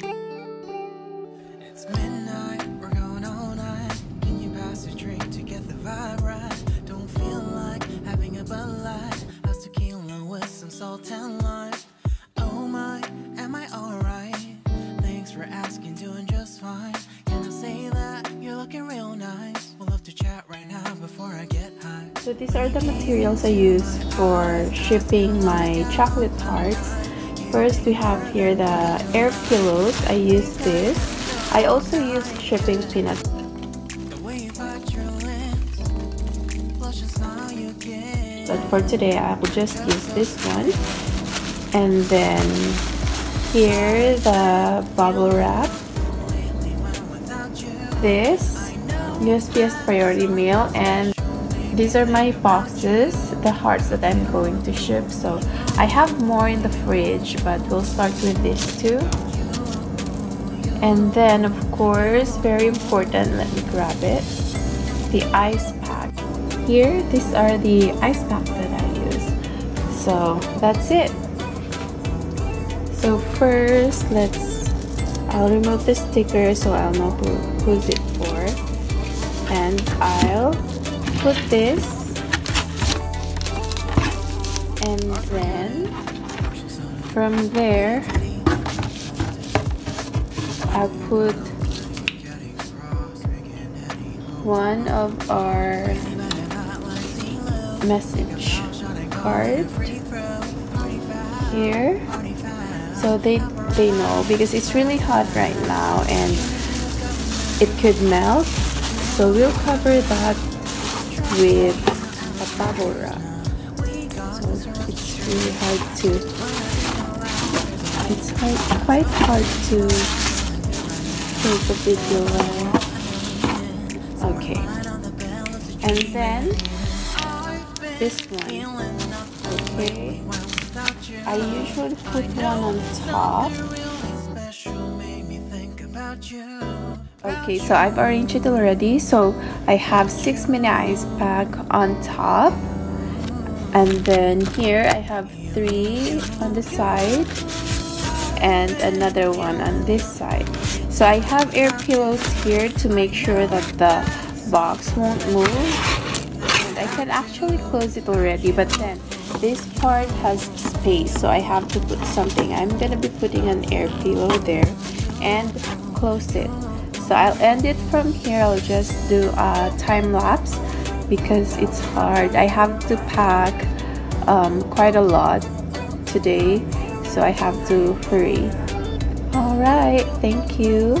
It's midnight, we're going all night. Can you pass a drink to get the vibe right? Don't feel like having a Bud Light. A tequila with some salt and lime. Oh my, am I alright? Thanks for asking, doing just fine. Can I say that you're looking real nice? We'll love to chat right now before I get high. So these are the materials I use for shipping my chocolate tarts. First we have here the air pillows. I use this. I also use shipping peanuts. But for today I will just use this one. And then here the bubble wrap. This USPS priority mail and these are my boxes, the hearts that I'm going to ship. So I have more in the fridge, but we'll start with these two. And then of course, very important, let me grab it, the ice pack. Here, these are the ice pack that I use. So that's it. So first, let's, I'll remove the sticker so I'll know who, who's it for. And I'll put this and then from there I'll put one of our message card here. So they they know because it's really hot right now and it could melt. So we'll cover that with a bubble wrap it's really hard to it's hard, quite hard to take a video okay. And then this one. Okay. I usually put one on top. Okay, so I've arranged it already. So I have six mini ice pack on top. And then here I have three on the side and another one on this side. So I have air pillows here to make sure that the box won't move. And I can actually close it already, but then this part has space, so I have to put something. I'm gonna be putting an air pillow there and close it so I'll end it from here I'll just do a time lapse because it's hard. I have to pack um, quite a lot today so I have to hurry. Alright thank you